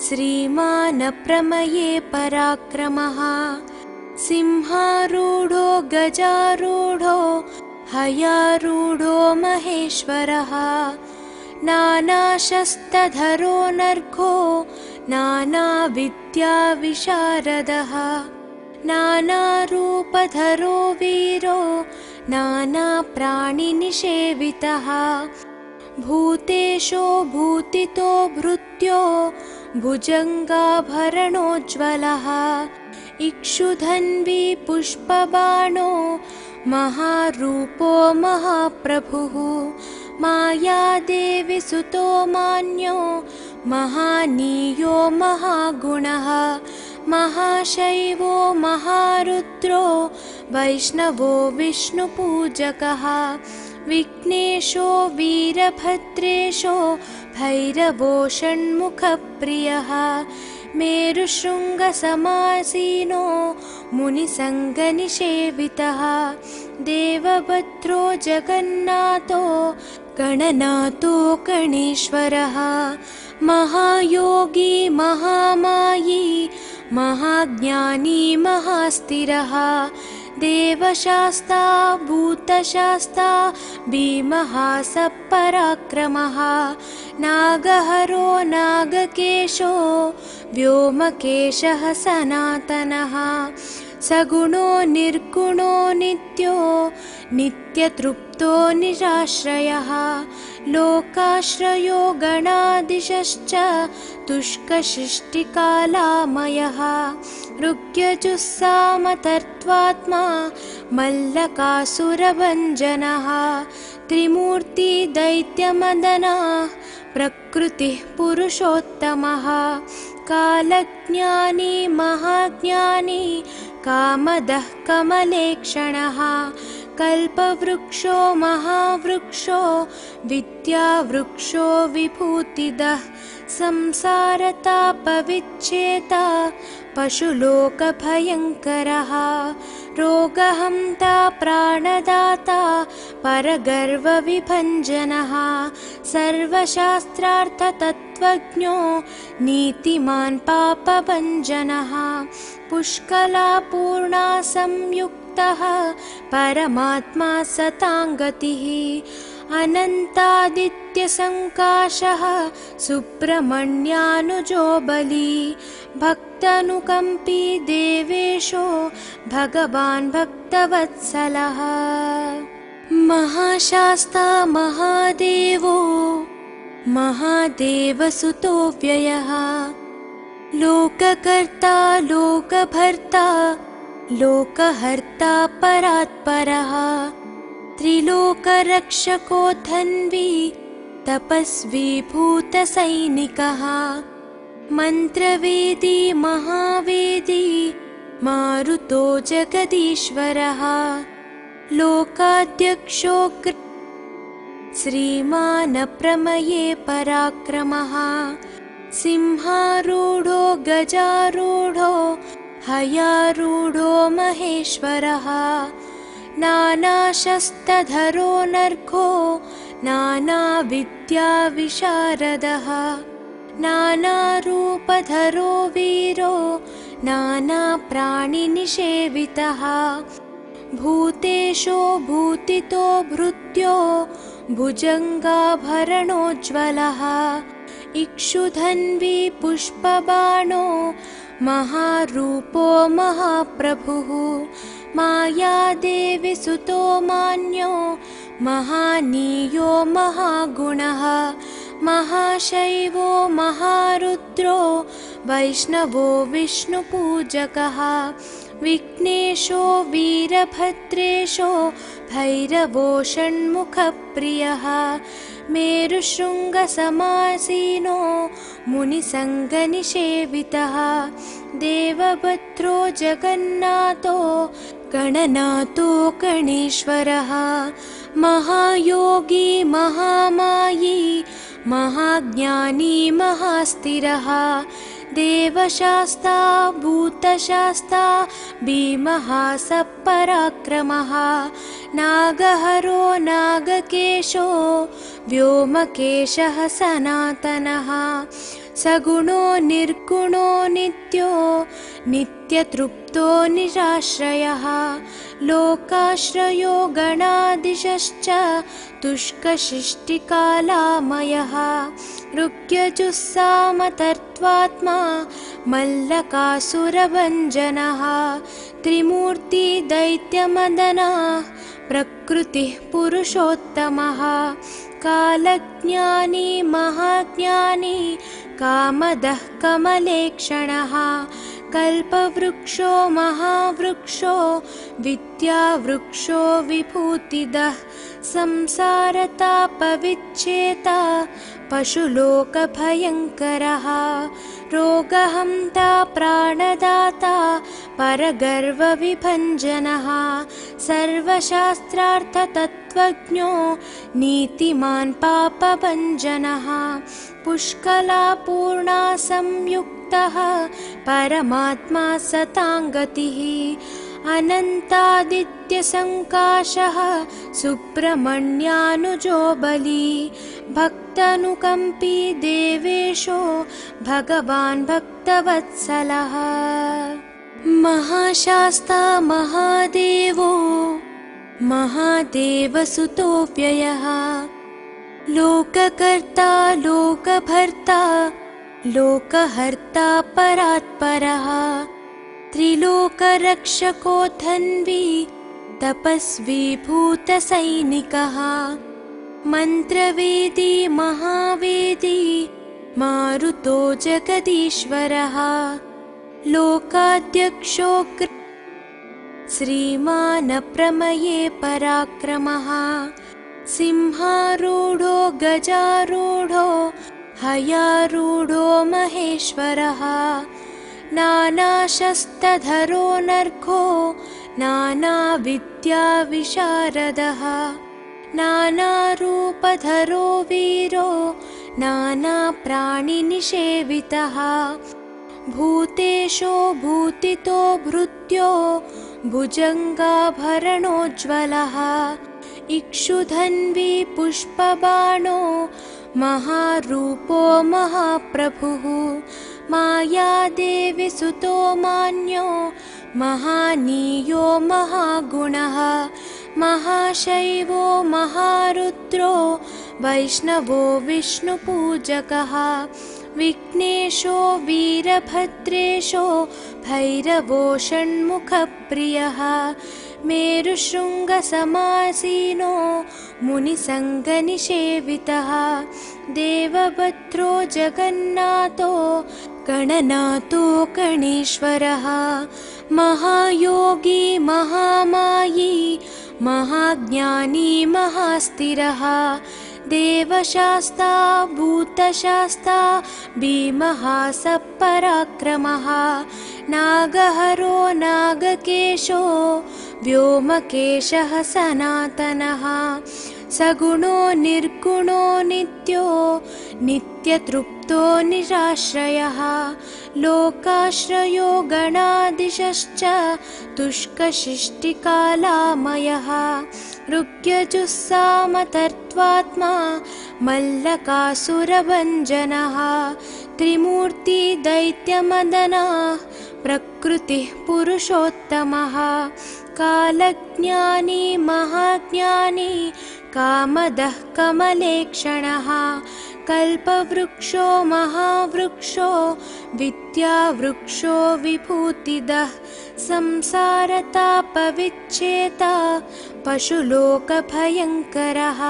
श्रीमानप्रमये पराक्रमः। सिंहारूढो गजारूढो हयारूढो महेश्वरः नानाशस्तधरो नर्घो नानाविद्याविशारदः। नानारूपधरो वीरो नानाप्राणिनिषेवितः। भूतेशो भूतितो भृत्यो भुजङ्गाभरणोज्ज्वलः। इक्षुधन्वी पुष्पबाणो महारूपो महाप्रभुः मायादेविसुतो मान्यो महानीयो महागुणः महाशैवो महारुद्रो वैष्णवो विष्णुपूजकः विघ्नेशो वीरभद्रेशो भैरवो षण्मुखप्रियः मेरुशृङ्गसमासीनो मुनिसङ्गनिषेवितः देवभद्रो जगन्नाथो गणनाथो गणेश्वरः। महायोगी महामायी महाज्ञानी महास्तिरः देवशास्ता भूतशास्ता भीमहासपराक्रमः। नागहरो नागकेशो व्योमकेशः सनातनः सगुणो निर्गुणो नित्यो नित्यतृप्तो निराश्रयः। लोकाश्रयो गणादिशश्च तुष्कशिष्टिकालामयः। ऋग्यजुस्सामतर्त्वात्मा मल्लकासुरभञ्जनः। त्रिमूर्तिदैत्यमदनाः प्रकृतिः पुरुषोत्तमः। कालज्ञानी महाज्ञानी कामदः कमलेक्षणः कल्पवृक्षो महावृक्षो विद्यावृक्षो विभूतिदः संसारतापविच्छेता पशुलोकभयङ्करः रोगहन्ता प्राणदाता परगर्वविभञ्जनः सर्वशास्त्रार्थतत्त्वज्ञो नीतिमान् पापभञ्जनः पुष्कलापूर्णा संयुक्तः परमात्मा सताङ्गतिः अनन्तादित्यसङ्काशः सुब्रह्मण्यानुजो बली भक्तानुकम्पी देवेशो भगवान् भक्तवत्सलः। महाशास्ता महादेवो महादेवसुतो व्ययः। लोककर्ता लोकभर्ता लोकहर्ता परात्परः। त्रिलोकरक्षकोऽथन्वी तपस्वी भूतसैनिकः मन्त्रवेदी महावेदी मारुतो जगदीश्वरः। लोकाध्यक्षो श्रीमानप्रमये पराक्रमः। सिंहारूढो गजारूढो हयारूढो महेश्वरः। नानाशस्तधरो नर्घो नानाविद्याविशारदः। नानारूपधरो वीरो नानाप्राणिनिषेवितः। भूतेशो भूतितो भृत्यो भुजङ्गाभरणोज्ज्वलः इक्षुधन्वी पुष्पबाणो महारूपो महाप्रभुः मायादेविसुतो मान्यो महानीयो महागुणः महाशैवो महारुद्रो वैष्णवो विष्णुपूजकः विघ्नेशो वीरभद्रेशो भैरवो षण्मुखप्रियः मेरुशृङ्गसमासीनो मुनिसङ्गनिषेवितः देवभद्रो जगन्नाथो गणनाथो गणेश्वरः महायोगी महामायी महाज्ञानी महास्थिरः देवशास्ता भूतशास्ता भीमः सपराक्रमः नागहरो नागकेशो व्योमकेशः सनातनः सगुणो निर्गुणो नित्यो नित्यतृप्तो निराश्रयः। लोकाश्रयो गणादिशश्च तुष्कशिष्टिकालामयः। ऋग्यजुस्सामतर्त्वात्मा मल्लकासुरभञ्जनः। त्रिमूर्तिदैत्यमदना प्रकृतिः पुरुषोत्तमः। कालज्ञानी महाज्ञानी कामदः कमलेक्षणः कल्पवृक्षो महावृक्षो विद्यावृक्षो विभूतिदः संसारतापविच्छेता पशुलोकभयङ्करः रोगहन्ता प्राणदाता परगर्वविभञ्जनः सर्वशास्त्रार्थतत्त्वज्ञो नीतिमान् पापभञ्जनः पुष्कलापूर्णा परमात्मा सताङ्गतिः अनन्तादित्यसङ्काशः सुब्रह्मण्यानुजो बली भक्तनुकम्पी देवेशो भगवान् भक्तवत्सलः महाशास्ता महादेवो महादेवसुतोऽव्ययः लोककर्ता लोकभर्ता लोकहर्ता परात्परः त्रिलोकरक्षको धन्वी तपस्वी भूतसैनिकः मन्त्रवेदी महावेदी मारुतो जगदीश्वरः लोकाध्यक्षो श्रीमानप्रमये पराक्रमः सिंहारूढो गजारूढो हयारूढो महेश्वरः नानाशस्तधरो नर्घो नानाविद्याविशारदः नानारूपधरो वीरो नानाप्राणिनिषेवितः भूतेशो भूतितो भृत्यो भुजङ्गाभरणोज्ज्वलः। इक्षुधन्वी पुष्पबाणो महारूपो महाप्रभुः। मायादेविसुतो मान्यो महानीयो महागुणः। महाशैवो महारुद्रो वैष्णवो विष्णुपूजकः। विघ्नेशो वीरभद्रेशो भैरवो षण्मुखप्रियः मेरुशृङ्गसमासीनो मुनिसङ्गनिषेवितः देवभद्रो जगन्नाथो गणनाथो गणेश्वरः महायोगी महामायी महाज्ञानी महास्थिरः देवशास्ता भूतशास्ता भीमः सपराक्रमः नागहरो नागकेशो व्योमकेशः सनातनः। सगुणो निर्गुणो नित्यो नित्यतृप्तो निराश्रयः। लोकाश्रयो गणादिशश्च तुष्कशिष्टिकालामयः। ऋग्यजुस्सामतर्त्वात्मा मल्लकासुरभञ्जनः। त्रिमूर्तिदैत्यमदनाः प्रकृतिः पुरुषोत्तमः कालज्ञानी महाज्ञानी कामदः कमलेक्षणः कल्पवृक्षो महावृक्षो विद्यावृक्षो विभूतिदः संसारतापविच्छेता पशुलोकभयङ्करः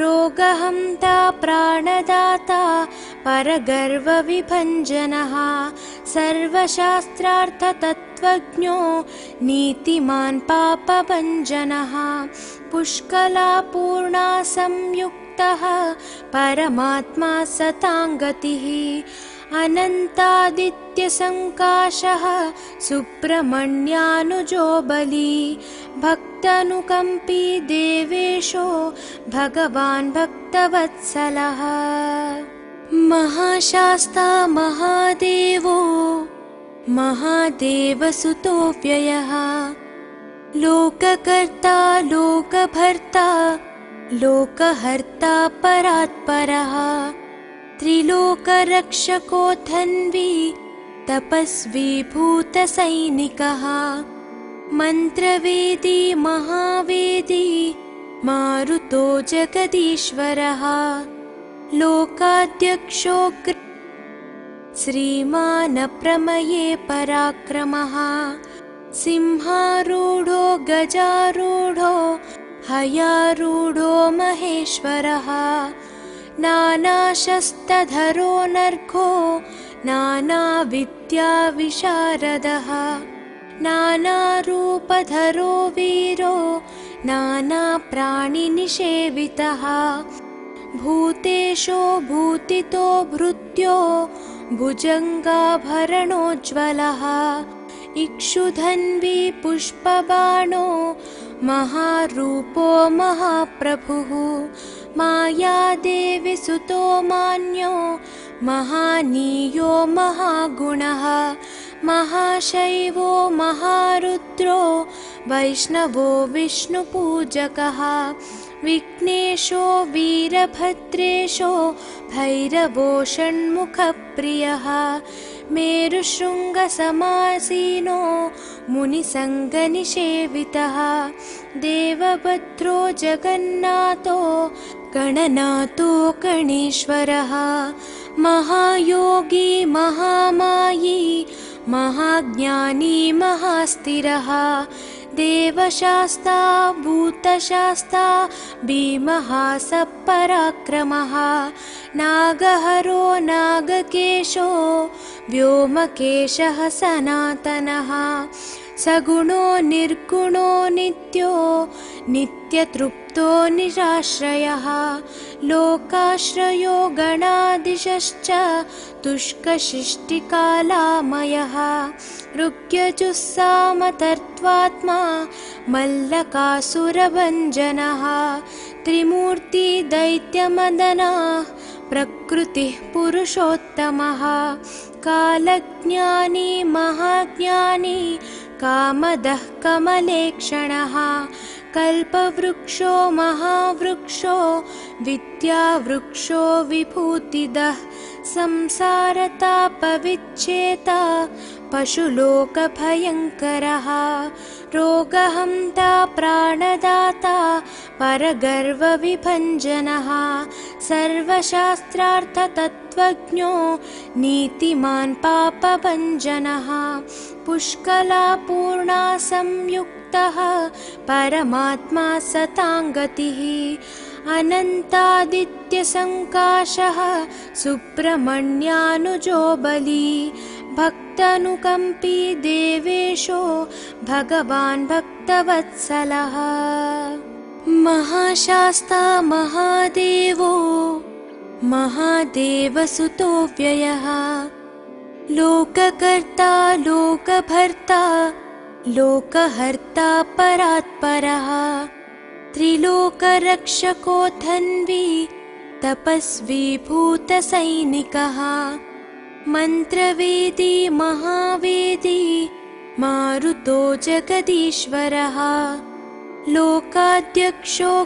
रोगहन्ता प्राणदाता परगर्वविभञ्जनः। सर्वशास्त्रार्थतत्त्वज्ञो नीतिमान् पापभञ्जनः। पुष्कलापूर्णा संयुक्तः परमात्मा सताङ्गतिः अनन्तादित्यसङ्काशः सुब्रह्मण्यानुजो बली। भक्तनुकम्पी देवेशो भगवान् भक्तवत्सलः। महाशास्ता महादेवो महादेवसुतोऽव्ययः। लोककर्ता लोकभर्ता लोकहर्ता परात्परः त्रिलोकरक्षकोऽथन्वी तपस्वी भूतसैनिकः मन्त्रवेदी महावेदी मारुतो जगदीश्वरः लोकाध्यक्षो श्रीमानप्रमये पराक्रमः सिंहारूढो गजारूढो हयारूढो महेश्वरः नानाशस्तधरो नर्घो नानाविद्याविशारदः। नानारूपधरो वीरो नानाप्राणिनिषेवितः। भूतेशो भूतितो भृत्यो भुजङ्गाभरणोज्ज्वलः। इक्षुधन्वी पुष्पबाणो महारूपो महाप्रभुः मायादेवि सुतो मान्यो महानीयो महागुणः महाशैवो महारुद्रो वैष्णवो विष्णुपूजकः विघ्नेशो वीरभद्रेशो भैरवो षण्मुखप्रियः मेरुशृङ्गसमासीनो मुनिसङ्गनिषेवितः देवभद्रो जगन्नाथो गणनाथो गणेश्वरः महायोगी महामायी महाज्ञानी महास्तिरः देवशास्ता भूतशास्ता भीमः सपराक्रमः नागहरो नागकेशो व्योमकेशः सनातनः सगुणो निर्गुणो नित्यो नित्यतृप्तो निराश्रयः। लोकाश्रयो गणादिशश्च तुष्कशिष्टिकालामयः। ऋग्यजुस्सामतर्त्वात्मा मल्लकासुरभञ्जनः। त्रिमूर्तिदैत्यमदनाः प्रकृतिः पुरुषोत्तमः। कालज्ञानी महाज्ञानी कामदः कमलेक्षणः। कल्पवृक्षो महावृक्षो विद्यावृक्षो विभूतिदः। संसारतापविच्छेता पशुलोकभयङ्करः। रोगहन्ता प्राणदाता परगर्वविभञ्जनः सर्वशास्त्रार्थतत्त्वज्ञो नीतिमान् पापभञ्जनः पुष्कलापूर्णा संयुक्तः परमात्मा सताङ्गतिः अनन्तादित्यसङ्काशः सुब्रह्मण्यानुजो बली भक्तनुकम्पी देवेशो भगवान् भक्तवत्सलः। महाशास्ता महादेवो महादेवसुतोऽव्ययः लोककर्ता लोकभर्ता लोकहर्ता परात्परः। त्रिलोकरक्षकोऽथन्वी तपस्वी भूतसैनिकः मन्त्रवेदी महावेदी मारुतो जगदीश्वरः। लोकाध्यक्षो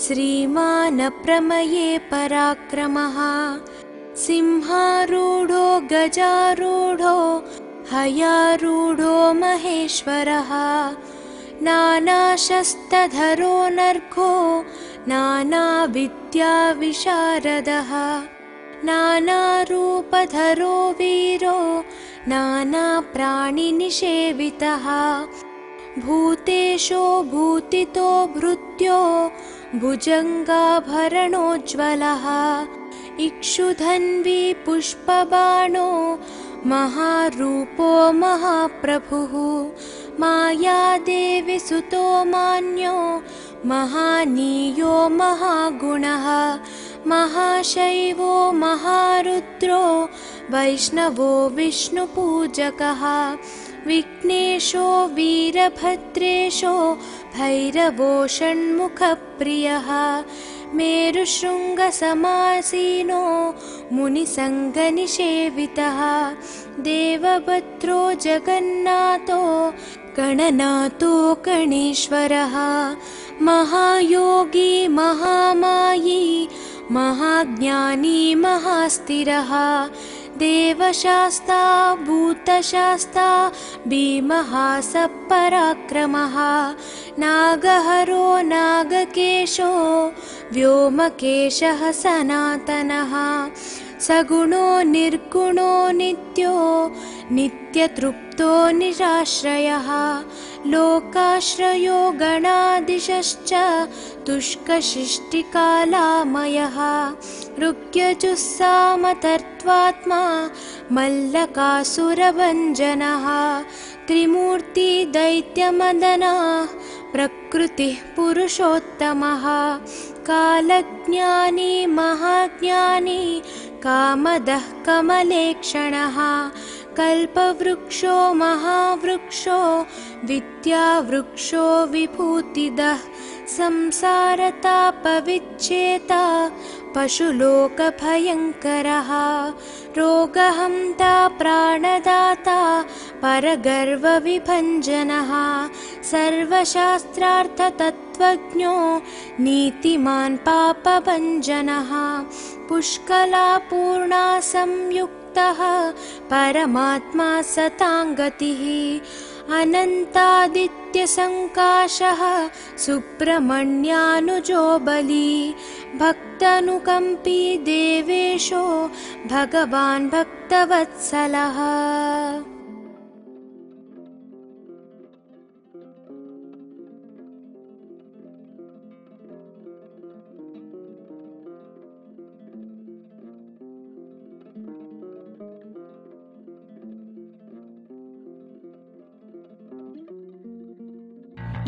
श्रीमानप्रमये पराक्रमः। सिंहारूढो गजारूढो हयारूढो महेश्वरः। नानाशस्तधरो नर्घो नानाविद्याविशारदः। नानारूपधरो वीरो नानाप्राणिनिषेवितः भूतेशो भूतितो भृत्यो भुजङ्गाभरणोज्ज्वलः इक्षुधन्वी पुष्पबाणो महारूपो महाप्रभुः मायादेवि सुतो मान्यो महानीयो महागुणः महाशैवो महारुद्रो वैष्णवो विष्णुपूजकः विघ्नेशो वीरभद्रेशो भैरवो षण्मुखप्रियः मेरुशृङ्गसमासीनो मुनिसङ्गनिषेवितः देवभद्रो जगन्नाथो गणनाथो गणेश्वरः महायोगी महामायी महाज्ञानी महास्थिरः देवशास्ता भूतशास्ता भीमः सपराक्रमः नागहरो नागकेशो व्योमकेशः सनातनः सगुणो निर्गुणो नित्यो नित्यतृप्तो निराश्रयः। लोकाश्रयो गणादिशश्च तुष्कशिष्टिकालामयः। ऋग्यजुस्सामतर्त्वात्मा मल्लकासुरभञ्जनः। त्रिमूर्तिदैत्यमदनः प्रकृतिः पुरुषोत्तमः। कालज्ञानी महाज्ञानी कामदः कमलेक्षणः कल्पवृक्षो महावृक्षो विद्यावृक्षो विभूतिदः संसारतापविच्छेता पशुलोकभयङ्करः रोगहन्ता प्राणदाता परगर्वविभञ्जनः सर्वशास्त्रार्थतत्त्वज्ञो नीतिमान् पापभञ्जनः पुष्कलापूर्णा संयुक्तः परमात्मा सताङ्गतिः अनन्तादित्यसङ्काशः सुब्रह्मण्यानुजो बली। भक्तनुकम्पी देवेशो भगवान् भक्तवत्सलः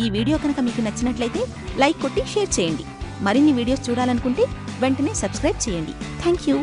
ఈ వీడియో కనుక మీకు నచ్చినట్లయితే లైక్ కొట్టి షేర్ చేయండి. మరిన్ని వీడియోస్ చూడాలనుకుంటే వెంటనే సబ్స్క్రైబ్ చేయండి. Thank you.